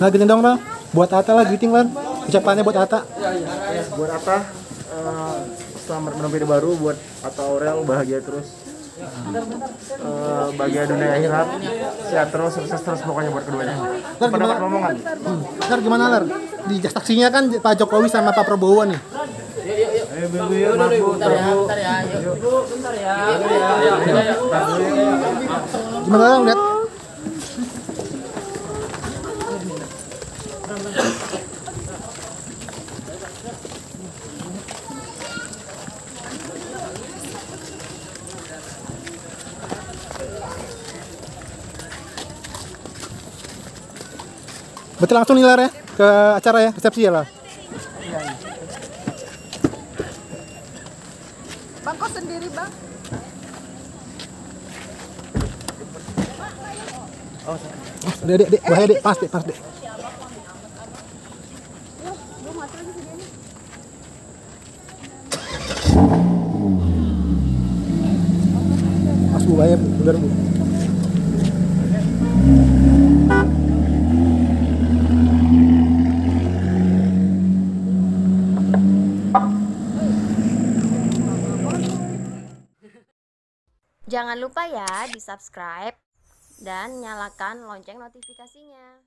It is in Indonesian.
Nah gini dong lah, buat Ata lah greeting lah. Ucapannya buat Ata. Ya, ya. buat Ata, uh, selamat menempuh baru buat Ata Aurel, bahagia terus. Uh, bahagia dunia akhirat sehat terus sukses terus pokoknya buat keduanya ntar gimana Ngomongan. hmm. ntar gimana Ler? di saksinya kan Pak Jokowi sama Pak Prabowo nih Ayo, Ibu, yuk, ya, Betul langsung nih ya ke acara ya, resepsi ya lah. Bang kok sendiri bang? Oh, dek, dek, bahaya dek, pas dek, pas dek. Mas bu bener bu. Jangan lupa ya di subscribe dan nyalakan lonceng notifikasinya.